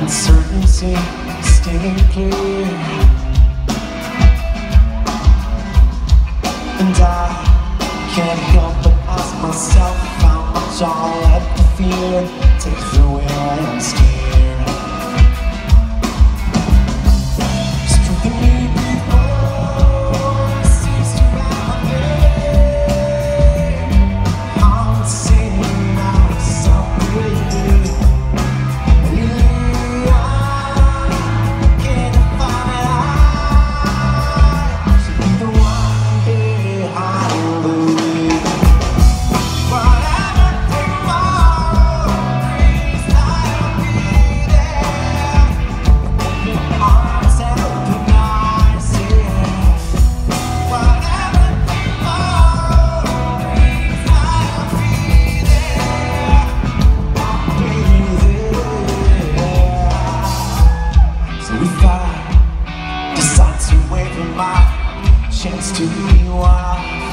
Uncertainty staying clear. And I can't help but ask myself How much I'll let the fear take through I am scared. I decide wait for my chance to be wild.